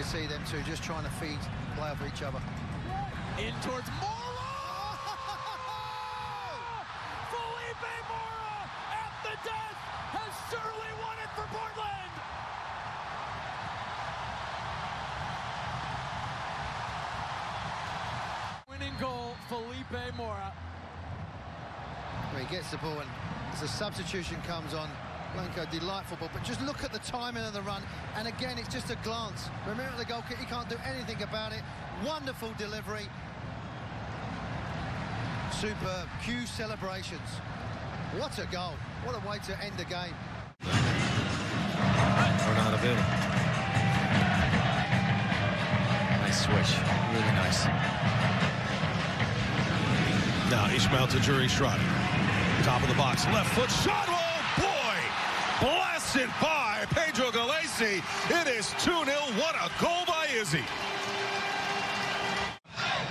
could see them two just trying to feed play off each other. In towards Mora! Felipe Mora at the death has surely won it for Portland! Winning goal, Felipe Mora. He gets the ball and as the substitution comes on, Blanco, delightful ball, but just look at the timing of the run, and again, it's just a glance. Remember the goal kick, he can't do anything about it. Wonderful delivery. Superb. Cue celebrations. What a goal. What a way to end the game. Ronaldo Vini. Nice switch. Really nice. Now Ismael Tajouri-Shradi. Top of the box. Left foot shot. Boy. Blasted by Pedro Gallese. It is 2-0. What a goal by Izzy.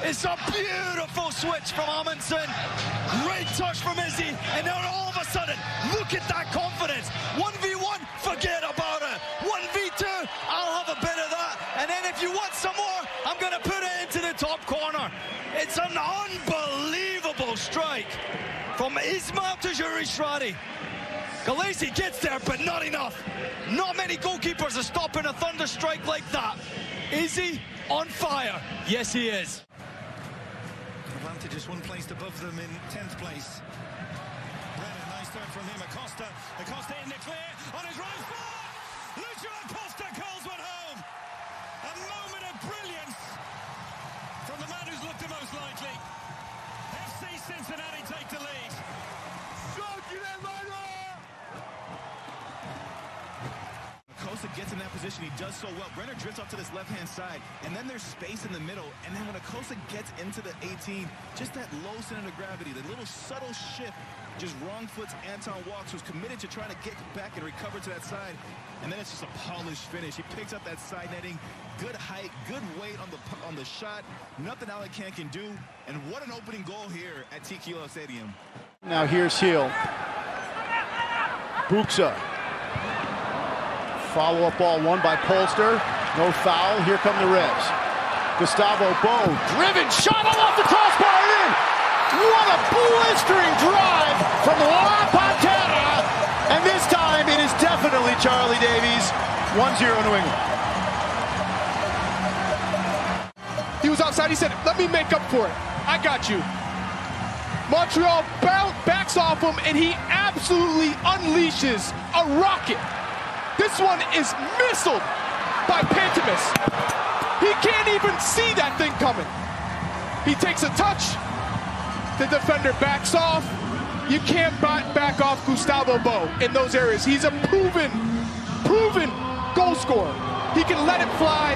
It's a beautiful switch from Amundsen. Great touch from Izzy. And then all of a sudden, look at that confidence. 1v1, forget about it. 1v2, I'll have a bit of that. And then if you want some more, I'm going to put it into the top corner. It's an unbelievable strike from Ismael Tajouri-Shradi. Gallese gets there, but not enough. Not many goalkeepers are stopping a thunder strike like that. Is he on fire? Yes, he is. Atlanta just one place above them in 10th place. Brenner, nice turn from him. Acosta, Acosta in the clear, on his right foot! Lucho Acosta calls one home! A moment of brilliance from the man who's looked the most likely. FC Cincinnati take the lead. Acosta gets in that position, he does so well. Brenner drifts off to this left-hand side, and then there's space in the middle. And then when Acosta gets into the 18, just that low center of gravity, the little subtle shift, just wrong foots Anton Walkes, who's committed to trying to get back and recover to that side. And then it's just a polished finish. He picks up that side netting, good height, good weight on the on the shot. Nothing Alicante can do. And what an opening goal here at TQL Stadium. Now here's Hill. Buksa. Follow-up ball won by Polster. No foul. Here come the Reds. Gustavo Bou. Driven shot off the crossbar in. What a blistering drive from La Pantera. And this time it is definitely Charlie Davies. 1-0 New England. He was outside. He said, let me make up for it. I got you. Montreal backs off him, and he absolutely unleashes a rocket. This one is missiled by Pantemis. He can't even see that thing coming. He takes a touch. The defender backs off. You can't back off Gustavo Bou in those areas. He's a proven, proven goal scorer. He can let it fly.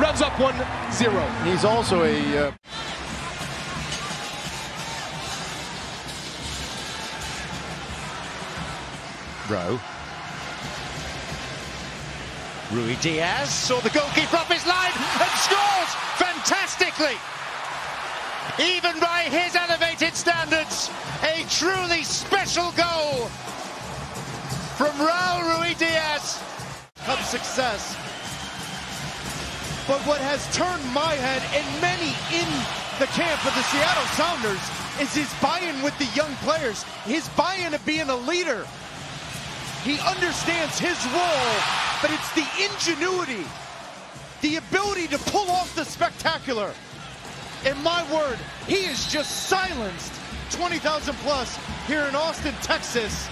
Revs up 1-0. He's also a... Uh... Rowe. Rui Diaz saw the goalkeeper off his line and scores fantastically. Even by his elevated standards, a truly special goal from Raul Ruidiaz. Cup success. But what has turned my head and many in the camp of the Seattle Sounders is his buy-in with the young players, his buy-in of being a leader. He understands his role, but it's the ingenuity, the ability to pull off the spectacular. In my word, he is just silenced 20,000 plus here in Austin, Texas.